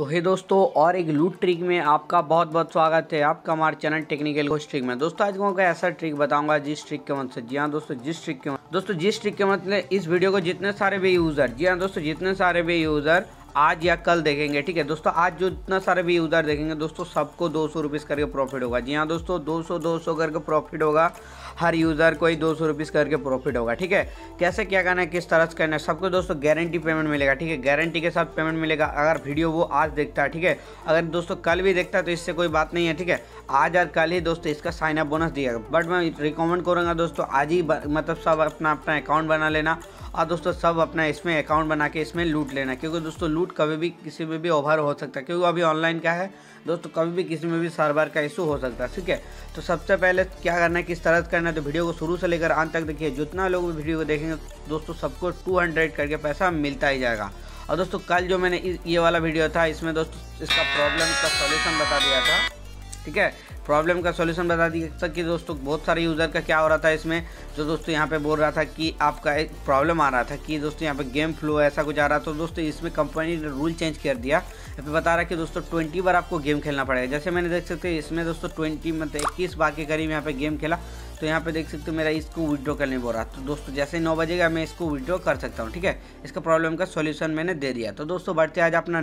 तो हे दोस्तों, और एक लूट ट्रिक में आपका बहुत बहुत स्वागत है आपका हमारे चैनल टेक्निकल कोच ट्रिक में। दोस्तों, आज मैं ऐसा ट्रिक बताऊँगा जिस ट्रिक के मतलब से जी हाँ दोस्तों, जिस ट्रिक के दोस्तों, जिस ट्रिक के मतलब इस वीडियो को जितने सारे भी यूज़र जी हाँ दोस्तों, जितने सारे भी यूज़र आज या कल देखेंगे, ठीक है? दोस्तों, आज जो इतना सारे भी यूज़र देखेंगे, दोस्तों, सबको दो सौ रुपीज़ करके प्रॉफिट होगा। जी हाँ दोस्तों, दो सौ दो सौ करके प्रॉफिट होगा। हर यूज़र को ही दो सौ रुपीज़ करके प्रॉफिट होगा, ठीक है? कैसे, क्या करना है, किस तरह से करना है, सबको दोस्तों गारंटी पेमेंट मिलेगा, ठीक है? गारंटी के साथ पेमेंट मिलेगा। अगर वीडियो वो आज देखता है ठीक है? अगर दोस्तों कल भी देखता है तो इससे कोई बात नहीं है, ठीक है? आज और कल ही दोस्तों इसका साइन अप बोनस दिएगा बट मैं रिकमेंड करूँगा, दोस्तों, आज ही मतलब सब अपना अपना अकाउंट बना लेना। और दोस्तों, सब अपना इसमें अकाउंट बना के इसमें लूट लेना क्योंकि दोस्तों लूट कभी भी किसी में भी ओवर हो सकता है। क्योंकि अभी ऑनलाइन क्या है, दोस्तों, कभी भी किसी में भी सर्वर का इशू हो सकता है, ठीक है? तो सबसे पहले क्या करना है, किस तरह करना है तो वीडियो को शुरू से लेकर अंत तक देखिए। जितना लोग भी वीडियो को देखेंगे, दोस्तों, सबको टू हंड्रेड करके पैसा मिलता ही जाएगा। और दोस्तों, कल जो मैंने ये वाला वीडियो था, इसमें दोस्तों, इसका प्रॉब्लम का सॉल्यूशन बता दिया था। ठीक है? प्रॉब्लम का सॉल्यूशन बता दिया कि दोस्तों, बहुत सारे यूज़र का क्या हो रहा था इसमें? जो दोस्तों यहाँ पे बोल रहा था कि आपका एक प्रॉब्लम आ रहा था कि दोस्तों यहाँ पे गेम फ्लो ऐसा कुछ आ रहा था। तो दोस्तों, इसमें कंपनी ने रूल चेंज कर दिया। यहाँ पे बता रहा कि दोस्तों ट्वेंटी बार आपको गेम खेलना पड़ेगा। जैसे मैंने देख सकते इसमें दोस्तों ट्वेंटी मतलब इक्कीस बार के करीब यहाँ पे गेम खेला। तो यहाँ पे देख सकते हो, मेरा इसको विड्रॉ करने बोल रहा तो दोस्तों, जैसे नौ बजेगा, मैं इसको विड्रॉ कर सकता हूँ, ठीक है? इसका प्रॉब्लम का सॉल्यूशन मैंने दे दिया। तो दोस्तों, बढ़ते आज अपना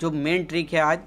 जो मेन ट्रिक है आज।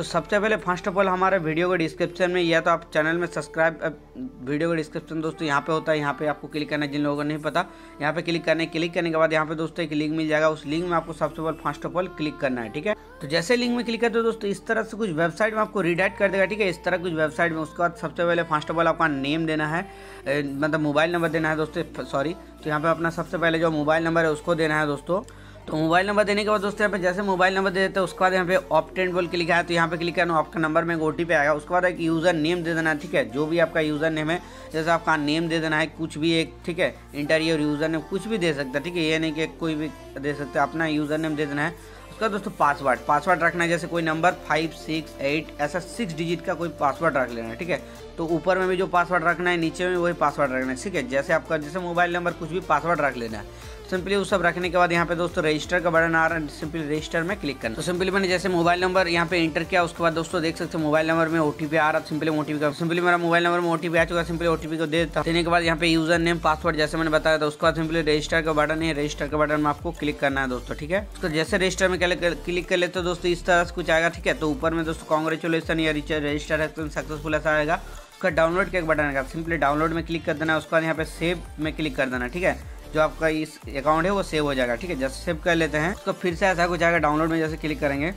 तो सबसे पहले फ़र्स्ट ऑफ़ ऑल हमारे वीडियो के डिस्क्रिप्शन में या तो आप चैनल में सब्सक्राइब वीडियो का डिस्क्रिप्शन दोस्तों यहाँ पे होता है, यहाँ पे आपको क्लिक करना है जिन लोगों को नहीं पता। यहाँ पे क्लिक करने क्लिक करने के बाद यहाँ पे दोस्तों एक लिंक मिल जाएगा, उस लिंक में आपको सबसे पहले फ़र्स्ट ऑफ़ ऑल क्लिक करना है, ठीक है? तो जैसे लिंक में क्लिक करते हो दोस्तों, इस तरह से कुछ वेबसाइट में आपको रिडाइट कर देगा, ठीक है? इस तरह कुछ वेबसाइट में, उसके बाद सबसे पहले फ़र्स्ट ऑफ़ ऑल आपका नेम देना है मतलब मोबाइल नंबर देना है दोस्तों सॉरी तो यहाँ पे अपना सबसे पहले जो मोबाइल नंबर है, उसको देना है दोस्तों। तो मोबाइल नंबर देने के बाद दोस्तों यहाँ पे जैसे मोबाइल नंबर दे देते हैं, उसके बाद यहाँ पे ऑप्टेंट बोल के लिखा है तो यहाँ पे क्लिक करना आपका नंबर में ओ आएगा। उसके बाद एक यूज़र नेम दे देना है ठीक है? जो भी आपका यूज़र नेम है, जैसे आपका नेम दे देना है, कुछ भी एक, ठीक है? इंटरियर यूज़र नेम कुछ भी दे सकता है, ठीक है? ये नहीं कि कोई भी दे सकते अपना यूज़र नेम दे देना है। उसका दोस्तों पासवर्ड पासवर्ड रखना है, जैसे कोई नंबर फाइव सिक्स एट ऐसा सिक्स डिजिट का कोई पासवर्ड रख लेना है, ठीक है? तो ऊपर में भी जो पासवर्ड रखना है, नीचे में वही पासवर्ड रखना है, ठीक है? जैसे आपका, जैसे मोबाइल नंबर कुछ भी पासवर्ड रख लेना है सिंपली वो सब रखने के बाद यहाँ पे दोस्तों रजिस्टर का बटन आ रहा है, सिंपली रजिस्टर में क्लिक करना। तो सिंपली मैंने जैसे मोबाइल नंबर यहाँ पे इंटर किया, उसके बाद दोस्तों देख सकते हैं मोबाइल नंबर में ओटीपी आ रहा है सिंपली ओटीपी का सिंपली मेरा मोबाइल नंबर में ओटीपी आ चुका सिंपली ओटीपी को दे देता। देने के बाद यहाँ पे यूज़र नेम पासवर्ड जैसे मैंने बताया था, उसके बाद सिंपली रजिस्टर का बटन है रजिस्टर का बटन में आपको क्लिक करना है दोस्तों, ठीक है? तो जैसे रजिस्टर में क्लिक कर लेते दोस्तों, इस तरह से कुछ आएगा, ठीक है? तो ऊपर में दोस्तों कॉन्ग्रेचुलेसन या रजिस्टर सक्सेसफुल ऐसा आएगा। उसका डाउनलोड का एक बटन आएगा सिंपली डाउनलोड में क्लिक कर देना, उसके बाद यहाँ पे सेव में क्लिक कर देना, ठीक है? जो आपका इस अकाउंट है, वो सेव हो जाएगा, ठीक है? जैसे सेव कर लेते हैं तो फिर से ऐसा कुछ आएगा डाउनलोड में जैसे क्लिक करेंगे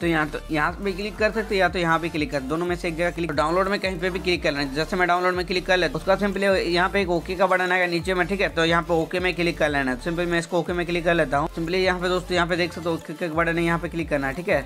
तो यहाँ तो यहाँ पे क्लिक कर सकते या तो यहाँ पे क्लिक कर, दोनों में से एक जगह क्लिक डाउनलोड में कहीं पे भी क्लिक करना है जैसे मैं डाउनलोड में क्लिक कर लेता उसका सिंपली यहाँ पे एक ओके का बटन आएगा नीचे में, ठीक है? तो यहाँ पे ओके में क्लिक कर लेना है। सिंपली मैं इसको ओके में क्लिक कर लेता हूँ। सिंपली यहाँ पे दोस्तों, यहाँ पे देख सकते हो ओके का बटन है, यहाँ पे क्लिक करना है, ठीक है?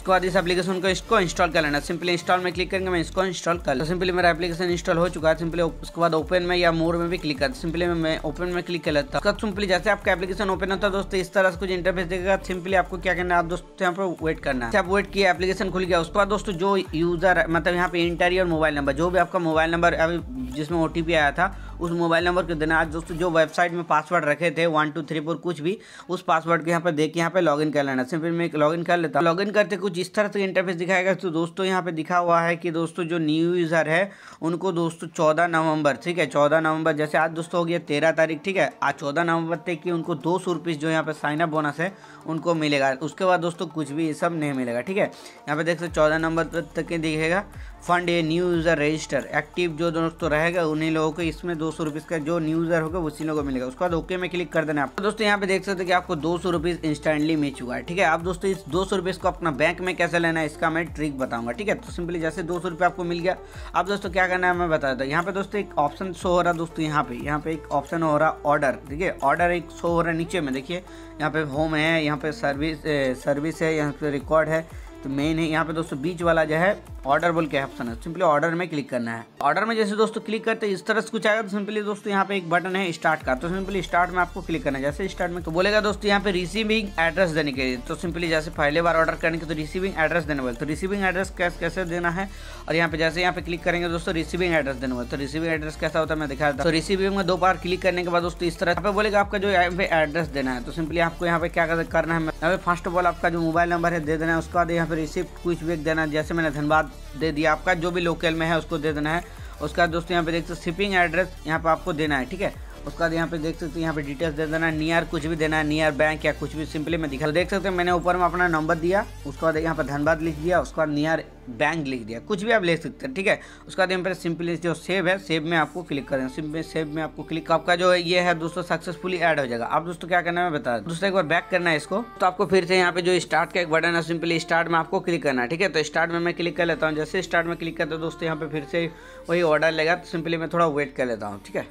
उसके बाद इस एप्लीकेशन को इसको इंस्टॉल कर लेना। सिंपली इंस्टॉल में क्लिक करेंगे, मैं इसको इंस्टॉल कर तो सिंपली मेरा एप्लीकेशन इंस्टॉल हो चुका है। सिंपली उसके बाद ओपन में या मोर में भी क्लिक कर सिंपली मैं ओपन में क्लिक कर लेता हूँ। सिंपली जैसे आपका एप्लीकेशन ओपन होता है, दोस्तों, इस तरह से कुछ इंटरफेस देगा सिंपली आपको क्या करना है? आप दोस्तों, यहाँ पर वेट करना है। आप वेट किया एप्लीकेशन खुल गया, उसके बाद दोस्तों, जो यूज़र मतलब यहाँ पे इंटरियर मोबाइल नंबर जो भी आपका मोबाइल नंबर अभी जिसमें ओ आया था उस मोबाइल नंबर के देना आज दोस्तों जो वेबसाइट में पासवर्ड रखे थे वन टू थ्री फोर कुछ भी, उस पासवर्ड के यहाँ पर देख के यहाँ पे लॉगिन कर लेना। सिंपल मैं लॉगिन कर लेता हूँ। लॉगिन करते कुछ इस तरह से इंटरफेस दिखाएगा। तो दोस्तों यहाँ पे दिखा हुआ है कि दोस्तों जो न्यू यूज़र है, उनको दोस्तों चौदह नवंबर, ठीक है, चौदह नवंबर, जैसे आज दोस्तों हो गया तेरह तारीख, ठीक है, आज चौदह नवंबर तक की उनको दो सौ रुपीज़ जो यहाँ पे साइनअप बोनस है, उनको मिलेगा। उसके बाद दोस्तों कुछ भी ये सब नहीं मिलेगा, ठीक है। यहाँ पे देख सकते चौदह नंबर तक दिखेगा। फंड ये न्यू यूज़र रजिस्टर एक्टिव जो दोस्तों रहेगा, उन्हीं लोगों को इसमें सौ रुपीज़ का जो न्यू यूज़र होगा उसी लोगों को मिलेगा। उसके बाद ओके में क्लिक कर देना आपको दोस्तों, यहाँ पे देख सकते कि आपको दो सौ रुपीज़ इंस्टेंटली मिल चुका है, ठीक है? आप दोस्तों, इस दो सौ रुपीज़ को अपना बैंक में कैसे लेना है, इसका मैं ट्रिक बताऊँगा, ठीक है? तो सिंपली जैसे दो सौ रुपये आपको मिल गया, अब दोस्तों क्या करना है, मैं बता देता हूँ। यहाँ पे दोस्तों एक ऑप्शन शो हो रहा है दोस्तों, यहाँ पे। यहाँ पे एक ऑप्शन हो रहा ऑर्डर ठीक है? ऑर्डर एक शो हो रहा है नीचे में, देखिए। यहाँ पे होम है, यहाँ पे सर्विस सर्विस है, यहाँ पे रिकॉर्ड है। तो मेन है। यहाँ पे दोस्तों बीच वाला जो है ऑर्डर बोल के ऑप्शन है। सिंपली ऑर्डर में क्लिक करना है। ऑर्डर में जैसे दोस्तों क्लिक करते इस तरह से कुछ आएगा तो सिंपली दोस्तों यहाँ पे एक बटन है स्टार्ट का। तो सिंपली स्टार्ट में आपको क्लिक करना है। जैसे स्टार्ट में तो बोलेगा दोस्तों यहाँ पे रिसीविंग एड्रेस देने के लिए। तो सिंपली जैसे पहले बार ऑर्डर करने के तो रिसीविंग एड्रेस देने वाले तो रिसीविंग एड्रेस कैसे देना है? और यहाँ पे जैसे यहाँ पे क्लिक करेंगे दोस्तों रिसीविंग एड्रेस देने वाले तो रिसीविंग एड्रेस कैसा होता है मैं दिखा था तो रिसीविंग में दो बार क्लिक करने के बाद दोस्तों इस तरह पे बोलेगा आपका जो यहाँ पे एड्रेस देना है। तो सिंपली आपको यहाँ पे क्या करना है? फ़र्स्ट ऑफ़ ऑल आपका जो मोबाइल नंबर है, दे देना है। उसके बाद यहाँ पे रिसिप्ट कुछ भी देना, जैसे मैंने धनबाद दे दिया आपका, जो भी लोकल में है उसको दे देना है। उसका दोस्तों, यहाँ पे देखते शिपिंग एड्रेस यहाँ पर आपको देना है, ठीक है? उसके बाद यहाँ पे देख सकते हैं, यहाँ पे डिटेल्स दे देना नियर कुछ भी देना है नियर बैंक या कुछ भी सिंपली मैं दिखा देख सकते हैं, मैंने ऊपर में अपना नंबर दिया, उसके बाद यहाँ पर धनबाद लिख दिया, उसके बाद नियर बैंक लिख दिया। कुछ भी आप ले सकते हैं, ठीक है? उसके बाद यहाँ पर सिंपली जो सेव है सेव में आपको क्लिक करें। सिंपली सेव में आपको क्लिक आपका जो ये है, दोस्तों सक्सेसफुली ऐड हो जाएगा। आप दोस्तों क्या करना है बता दोस्तों, एक बार बैक करना है इसको। तो आपको फिर से यहाँ पे जो स्टार्ट का एक बटन है सिंपली स्टार्ट में आपको क्लिक करना है, ठीक है? तो स्टार्ट में मैं क्लिक कर लेता हूँ। जैसे स्टार्ट में क्लिक करता हूँ, दोस्तों, यहाँ पे फिर से वही ऑर्डर लेगा तो सिंपली मैं थोड़ा वेट कर लेता हूँ, ठीक है?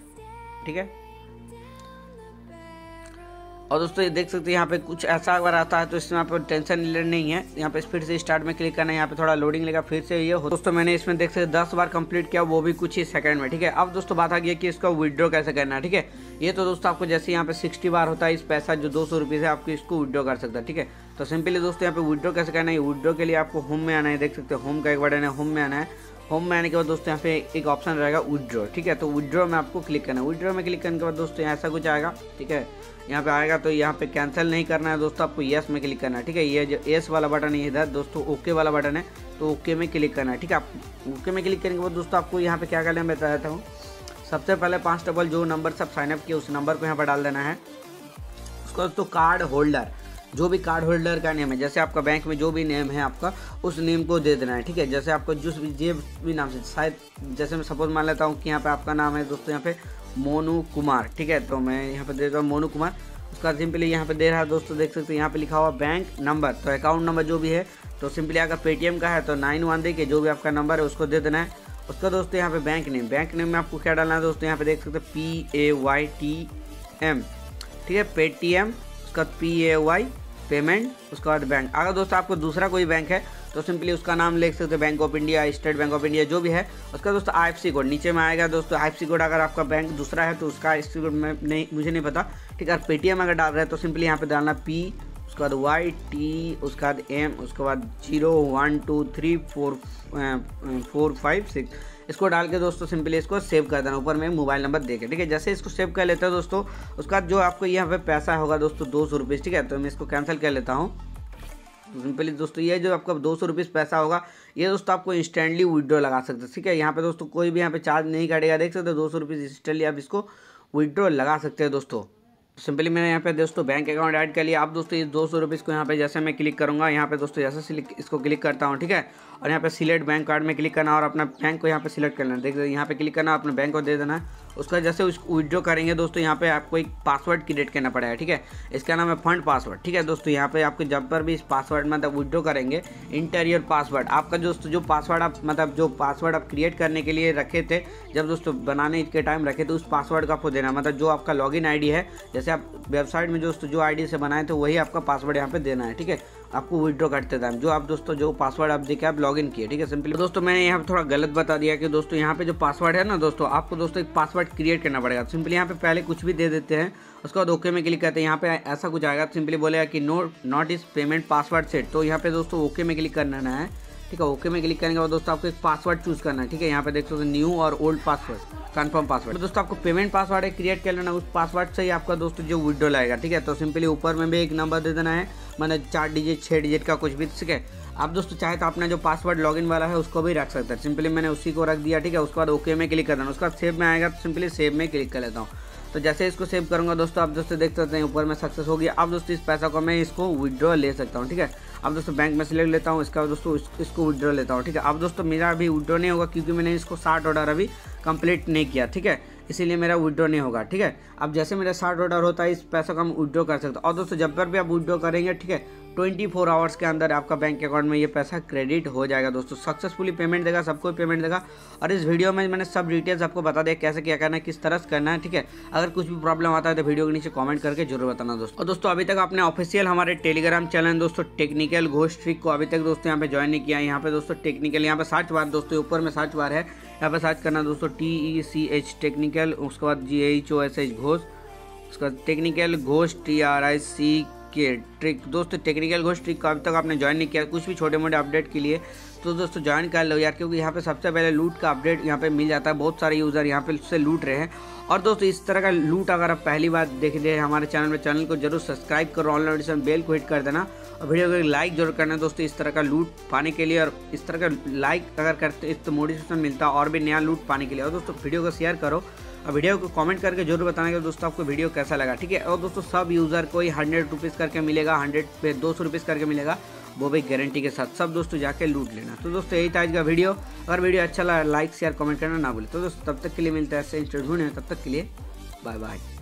ठीक है? और दोस्तों, ये देख सकते हैं, यहाँ पे कुछ ऐसा अगर आता है तो इसमें आप टेंशन नहीं है। यहाँ पे फिर से स्टार्ट में क्लिक करना है, यहाँ पे थोड़ा लोडिंग लेगा, फिर से ये हो दोस्तों, मैंने इसमें देख सकते दस बार कंप्लीट किया, वो भी कुछ ही सेकंड में, ठीक है? अब दोस्तों, बात आ गई कि इसका विड्रॉ कैसे करना है, ठीक है? ये तो दोस्तों, आपको जैसे यहाँ पे सिक्सटी बार होता है, इस पैसा जो दो सौ है आपको इसको विड्रॉ कर सकता है, ठीक है? तो सिंपली दोस्तों, यहाँ पे विड्रॉ कैसे करना है? विड्रॉ के लिए आपको होम में आना है, देख सकते हैं होम का एक बटन है होम में आना है। होम में आने के बाद दोस्तों, यहाँ पे एक ऑप्शन रहेगा विड्रॉ ठीक है? तो विड्रॉ में आपको क्लिक करना है। विड्रॉ में क्लिक करने के बाद दोस्तों, यहाँ ऐसा कुछ आएगा, ठीक है? यहाँ पे आएगा तो यहाँ पे कैंसिल नहीं करना है दोस्तों, आपको येस में क्लिक करना है, ठीक है? ये जो एस वाला बटन है इधर, दोस्तों ओके वाला बटन है तो ओके में क्लिक करना है, ठीक है? आप ओके में क्लिक करने के बाद दोस्तों, आपको यहाँ पे क्या करना है बता देता हूँ। सबसे पहले पाँच डबल जो नंबर सब साइनअप किए, उस नंबर को यहाँ पर डाल देना है। उसका दोस्तों कार्ड होल्डर जो भी कार्ड होल्डर का नेम है, जैसे आपका बैंक में जो भी नेम है आपका, उस नेम को दे देना है, ठीक है? जैसे आपको जिस भी, जे भी नाम से, शायद, जैसे मैं सपोज़ मान लेता हूँ कि यहाँ पे आपका नाम है, दोस्तों, यहाँ पे मोनू कुमार, ठीक है? तो मैं यहाँ पर दे देता हूँ मोनू कुमार। उसका सिंपली यहाँ पे दे रहा है दोस्तों, देख सकते हैं, यहाँ पे लिखा हुआ बैंक नंबर। तो अकाउंट नंबर जो भी है तो सिंपली अगर पेटीएम का है तो नाइन वन दे के जो भी आपका नंबर है, उसको दे देना है। उसका दोस्तों यहाँ पे बैंक नेम बैंक नेम में आपको क्या डालना है दोस्तों, यहाँ पे देख सकते हैं P A Y T M ठीक है? पेटीएम उसका पी ए वाई पेमेंट उसके बाद बैंक अगर दोस्तों आपको दूसरा कोई बैंक है तो सिंपली उसका नाम लिख सकते हैं Bank of India State Bank of India जो भी है। उसका दोस्तों आई कोड नीचे में आएगा। दोस्तों आई कोड अगर आपका बैंक दूसरा है तो उसका आई कोड में नहीं, मुझे नहीं पता। ठीक है पेटीएम अगर डाल रहे हैं तो सिंपली यहाँ पर डालना पी उसके बाद वाई टी उसके बाद एम उसके बाद zero one two three four four five six इसको डाल के दोस्तों, सिंपली इसको सेव कर देना, ऊपर में मोबाइल नंबर देके। ठीक है, जैसे इसको सेव कर लेते हैं दोस्तों, उसके जो आपको यहाँ पे पैसा होगा दोस्तों, दो सौ रुपीज़ ठीक है तो मैं इसको कैंसिल कर लेता हूँ। सिंपली दोस्तों, ये जो आपका दो सौ पैसा होगा, ये दोस्तों आपको इंस्टेंटली विड्रॉ लगा सकते हैं, ठीक है? यहाँ पे दोस्तों, कोई भी यहाँ पे चार्ज नहीं काटेगा, देख सकते दो सौ रुपीज़ इंस्टेंटली आप इसको विड्रॉ लगा सकते हैं दोस्तों। सिंपली मैंने यहाँ पे दोस्तों बैंक अकाउंट ऐड कर लिया। आप दोस्तों ये दो सौ रुपीज़ को यहाँ पे जैसे मैं क्लिक करूँगा, यहाँ पे दोस्तों, जैसे इसको क्लिक करता हूँ, ठीक है? और यहाँ पे सिलेक्ट बैंक कार्ड में क्लिक करना और अपना बैंक को यहाँ पे सिलेक्ट करना देख यहाँ पे क्लिक करना, अपने बैंक को दे देना। है उसका जैसे उसको विड्रॉ करेंगे दोस्तों, यहाँ पे आपको एक पासवर्ड क्रिएट करना पड़ेगा, ठीक है? इसका नाम है फंड पासवर्ड ठीक है दोस्तों? यहाँ पे आपको जब पर भी इस पासवर्ड मतलब विड्रॉ करेंगे इंटीरियर पासवर्ड आपका दोस्तों जो पासवर्ड आप मतलब जो पासवर्ड आप क्रिएट करने के लिए रखे थे, जब दोस्तों बनाने के टाइम रखे थे, उस पासवर्ड का आपको देना मतलब जो आपका लॉगिन आईडी है, जैसे आप वेबसाइट में दोस्तों जो आईडी से बनाए थे, वही आपका पासवर्ड यहाँ पे देना है, ठीक है? आपको विड्रॉ करते टाइम जो आप दोस्तों, जो पासवर्ड आप देखे, आप लॉगिन किए, ठीक है? सिंपली दोस्तों, मैंने यहाँ पे थोड़ा गलत बता दिया कि दोस्तों, यहाँ पे जो पासवर्ड है ना दोस्तों, आपको दोस्तों एक पासवर्ड क्रिएट करना पड़ेगा। सिंपली यहाँ पे पहले कुछ भी दे देते हैं, उसके बाद ओके में क्लिक करते हैं। यहाँ पे ऐसा कुछ आएगा सिंपली बोलेगा कि no not is payment password set तो यहाँ पे दोस्तों ओके में क्लिक करना है, ठीक है? ओके में क्लिक करने के बाद दोस्तों, आपको एक पासवर्ड चूज़ करना है, ठीक है? यहाँ पे देख सकते न्यू और ओल्ड पासवर्ड कंफर्म पासवर्ड तो दोस्तों, आपको पेमेंट पासवर्ड है क्रिएट कर लेना, उस पासवर्ड से ही आपका दोस्तों जो विड्रो लगेगा ठीक है? तो सिंपली ऊपर में भी एक नंबर दे देना है, मैंने चार डिजिट छः डिजिट का कुछ भी, ठीक है? आप दोस्तों चाहे तो अपना जो पासवर्ड लॉगिन वाला है, उसको भी रख सकते हैं। सिंपली मैंने उसी को रख दिया, ठीक है? उसके बाद ओके में क्लिक कर देना। उसके बाद सेव में आएगा तो सिंपली सेव में क्लिक कर लेता हूँ। तो जैसे इसको सेव करूँगा दोस्तों, आप दोस्तों देख सकते हैं, ऊपर में सक्सेस हो गया। अब दोस्तों इस पैसा को मैं इसको विड्रॉ ले सकता हूँ, ठीक है? अब दोस्तों बैंक में सेलेक्ट लेता हूँ, इसका दोस्तों इसको विड्रॉ लेता हूँ, ठीक है? अब दोस्तों मेरा अभी विड्रॉ नहीं होगा क्योंकि मैंने इसको साठ ऑर्डर अभी कंप्लीट नहीं किया, ठीक है? इसीलिए मेरा विड्रॉ नहीं होगा, ठीक है? अब जैसे मेरा साठ ऑर्डर होता है, इस पैसा का हम विड्रॉ कर सकते हैं। और दोस्तों जब पर भी आप विड्रो करेंगे, ठीक है? ट्वेंटी फोर आवर्स के अंदर आपका बैंक अकाउंट में ये पैसा क्रेडिट हो जाएगा दोस्तों। सक्सेसफुली पेमेंट देगा सबको पेमेंट देगा। और इस वीडियो में मैंने सब डिटेल्स आपको बता दिया कैसे क्या करना है, किस तरह से करना है, ठीक है? अगर कुछ भी प्रॉब्लम आता है तो वीडियो के नीचे कॉमेंट करके ज़रूर बताना दोस्तों। और दोस्तों, अभी तक आपने ऑफिशियल हमारे टेलीग्राम चैनल दोस्तों टेक्निकल घोष ट्रिक को अभी तक दोस्तों यहाँ पे ज्वाइन नहीं किया यहाँ पे दोस्तों टेक्निकल यहाँ पे सर्च बार दोस्तों ऊपर में सर्च बार है। यहाँ पे सर्च करना दोस्तों T E C H technical उसके बाद G H O S H Ghosh उसके बाद technical Ghosh T R I C K trick दोस्तों टेक्निकल घोष ट्रिक को अभी तक आपने ज्वाइन नहीं किया, कुछ भी छोटे मोटे अपडेट के लिए। तो दोस्तों ज्वाइन कर लो यार, क्योंकि यहाँ पे सबसे पहले लूट का अपडेट यहाँ पे मिल जाता है। बहुत सारे यूज़र यहाँ पे उससे लूट रहे हैं। और दोस्तों, इस तरह का लूट अगर आप पहली बार देख रहे हैं हमारे चैनल में चैनल को ज़रूर सब्सक्राइब करो ऑनलाइन नोटिफिकेशन बेल को हिट कर देना। और वीडियो को एक लाइक ज़रूर करना दोस्तों, इस तरह का लूट पाने के लिए। और इस तरह का लाइक अगर करते तो मोटिवेशन मिलता है और भी नया लूट पाने के लिए। और दोस्तों वीडियो को शेयर करो। और वीडियो को कमेंट करके ज़रूर बताना कि दोस्तों आपको वीडियो कैसा लगा, ठीक है? और दोस्तों सब यूज़र को ही हंड्रेड रुपीज़ करके मिलेगा हंड्रेड पे दो सौ रुपीज़ करके मिलेगा, वो भी गारंटी के साथ। सब दोस्तों जाके लूट लेना। तो दोस्तों यही था आज का वीडियो। अगर वीडियो अच्छा लगा लाइक शेयर कमेंट करना ना बोले तो दोस्तों तब तक के लिए मिलता है ऐसे इंटरव्यू तब तक के लिए बाय बाय